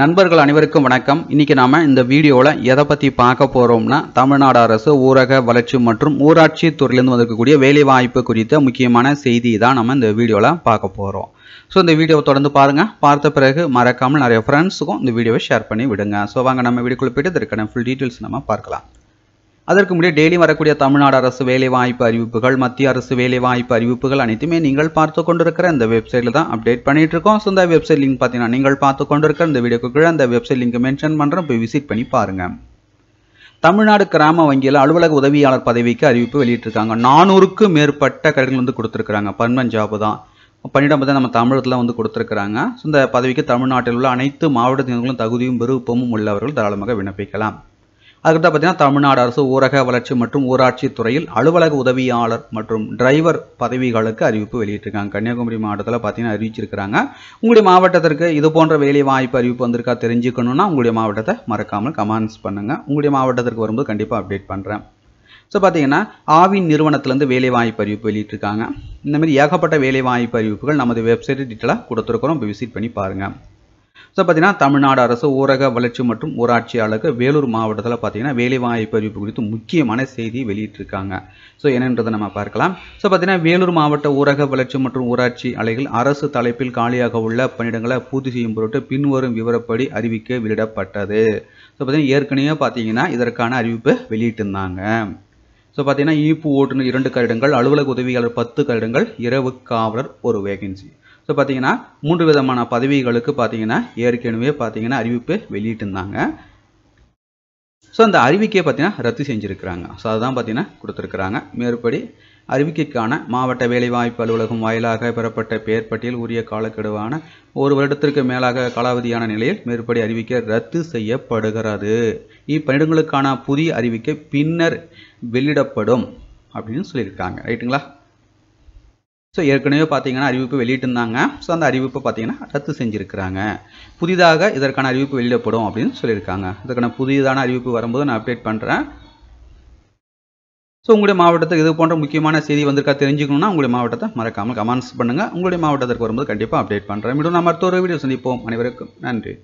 நண்பர்கள் அனைவருக்கும் வணக்கம். இன்னைக்கு நாம இந்த வீடியோவில் எதை பற்றி பார்க்க போகிறோம்னா தமிழ்நாடு அரசு ஊரக வளர்ச்சி மற்றும் ஊராட்சி துறையிலிருந்து வந்திருக்கக்கூடிய வேலைவாய்ப்பு குறித்த முக்கியமான செய்தி தான் நம்ம இந்த வீடியோவில் பார்க்க போகிறோம் ஸோ இந்த வீடியோவை தொடர்ந்து பாருங்க. பார்த்த பிறகு மறக்காமல் நிறைய ஃப்ரெண்ட்ஸுக்கும் இந்த வீடியோவை ஷேர் பண்ணி விடுங்க. ஸோ வாங்க நம்ம வீடியோக்குள்ள போயிட்டு இதற்கான ஃபுல் டீட்டெயில்ஸ் நம்ம பார்க்கலாம். அதற்கு முன்னாடி டெய்லி வரக்கூடிய தமிழ்நாடு அரசு வேலைவாய்ப்பு அறிவிப்புகள் மத்திய அரசு வேலைவாய்ப்பு அறிவிப்புகள் அனைத்துமே நீங்கள் பார்த்து கொண்டிருக்கிற இந்த வெப்சைட்டில் தான் அப்டேட் பண்ணிட்டு இருக்கோம். ஸோ இந்த வெப்சைட் லிங்க் பார்த்தீங்கன்னா நீங்கள் பார்த்து கொண்டிருக்கிற இந்த வீடியோக்கு கீழே அந்த வெப்சைட் லிங்க் மென்ஷன் பண்ணுறேன் போய் விசிட் பண்ணி பாருங்க. தமிழ்நாடு கிராம வங்கியில் அலுவலக உதவியாளர் பதவிக்கு அறிவிப்பு வெளியிட்டிருக்காங்க. நானூறுக்கும் மேற்பட்ட கடைகள் வந்து கொடுத்துருக்காங்க பர்மன் ஜாப் தான். பணியிடம் பார்த்தா நம்ம தமிழகத்தில் வந்து கொடுத்துருக்குறாங்க. ஸோ இந்த பதவிக்கு தமிழ்நாட்டில் உள்ள அனைத்து மாவட்டத்தினர்களும் தகுதியும் விருப்பமும் உள்ளவர்கள் தாராளமாக விண்ணப்பிக்கலாம். அதுக்கப்புறம் பார்த்தீங்கன்னா தமிழ்நாடு அரசு ஊரக வளர்ச்சி மற்றும் ஊராட்சி துறையில் அலுவலக உதவியாளர் மற்றும் டிரைவர் பதவிகளுக்கு அறிவிப்பு வெளியிட்டிருக்காங்க. கன்னியாகுமரி மாவட்டத்தில் பார்த்தீங்கன்னா அறிவிச்சிருக்கிறாங்க. உங்களுடைய மாவட்டத்திற்கு இது போன்ற வேலை வாய்ப்பு அறிவிப்பு வந்திருக்கா தெரிஞ்சுக்கணுன்னா உங்களுடைய மாவட்டத்தை மறக்காமல் கமெண்ட்ஸ் பண்ணுங்கள் உங்களுடைய மாவட்டத்திற்கு வரும்போது கண்டிப்பாக அப்டேட் பண்ணுறேன் ஸோ பார்த்தீங்கன்னா ஆவின் நிறுவனத்திலேருந்து வேலைவாய்ப்பு அறிவிப்பு வெளியிட்டிருக்காங்க. இந்தமாரி ஏகப்பட்ட வேலைவாய்ப்பு அறிவிப்புகள் நமது வெப்சைட்டு டீட்டெயிலாக கொடுத்துருக்குறோம். இப்போ விசிட் பண்ணி பாருங்கள் ஸோ பார்த்தீங்கன்னா தமிழ்நாடு அரசு ஊரக வளர்ச்சி மற்றும் ஊராட்சியாளருக்கு வேலூர் மாவட்டத்தில் பார்த்தீங்கன்னா வேலைவாய்ப்பு அறிவிப்பு குறித்து முக்கியமான செய்தி வெளியிட்டிருக்காங்க. ஸோ என்னன்றதை நம்ம பார்க்கலாம். ஸோ பார்த்தீங்கன்னா வேலூர் மாவட்ட ஊரக வளர்ச்சி மற்றும் ஊராட்சி அலைகள் அரசு தலைப்பில் காலியாக உள்ள பணியிடங்களை பூர்த்தி செய்யும் பொருட்டு பின்வரும் விவரப்படி அறிவிக்க வெளியிடப்பட்டது. ஸோ பார்த்தீங்கன்னா ஏற்கனவே பார்த்தீங்கன்னா இதற்கான அறிவிப்பு வெளியிட்டிருந்தாங்க. ஸோ பார்த்தீங்கன்னா ஈப்பு ஓட்டுநர் இரண்டு கருடங்கள் அலுவலக உதவியாளர் பத்து கருடங்கள் இரவு காவலர் ஒரு வேகன்சி ஸோ பார்த்தீங்கன்னா மூன்று விதமான பதவிகளுக்கு பார்த்தீங்கன்னா ஏற்கனவே பார்த்தீங்கன்னா அறிவிப்பு வெளியிட்டிருந்தாங்க. ஸோ அந்த அறிவிக்கையை பார்த்தீங்கன்னா ரத்து செஞ்சுருக்கிறாங்க. ஸோ அதுதான் பார்த்தீங்கன்னா கொடுத்துருக்குறாங்க. மேற்படி அறிவிக்கைக்கான மாவட்ட வேலைவாய்ப்பு அலுவலகம் வாயிலாக பெறப்பட்ட பெயர் பட்டியல் உரிய காலக்கெடுவான ஒரு வருடத்திற்கு மேலாக காலாவதியான நிலையில் மேற்படி அறிவிக்கை ரத்து செய்யப்படுகிறது. இப்பணிடங்களுக்கான புதிய அறிவிக்கை பின்னர் வெளியிடப்படும் அப்படின்னு சொல்லியிருக்காங்க. ரைட்டுங்களா ஸோ ஏற்கனவே பார்த்தீங்கன்னா அறிவிப்பு வெளியிட்டிருந்தாங்க ஸோ அந்த அறிவிப்பை பார்த்தீங்கன்னா ரத்து செஞ்சுருக்கிறாங்க. புதிதாக இதற்கான அறிவிப்பு வெளியிடப்படும் அப்படின்னு சொல்லியிருக்காங்க. இதற்கான புதியதான அறிவிப்பு வரும்போது நான் அப்டேட் பண்ணுறேன் ஸோ உங்களுடைய மாவட்டத்துக்கு இது போன்ற முக்கியமான செய்தி வந்திருக்கா தெரிஞ்சுக்கணும்னா உங்களுடைய மாவட்டத்தை மறக்காமல் கமெண்ட்ஸ் பண்ணுங்கள் உங்களுடைய மாவட்டத்திற்கு வரும்போது கண்டிப்பாக அப்டேட் பண்ணுறேன் மீண்டும் நம்ம அடுத்த ஒரு வீடியோ சந்திப்போம். அனைவருக்கும் நன்றி.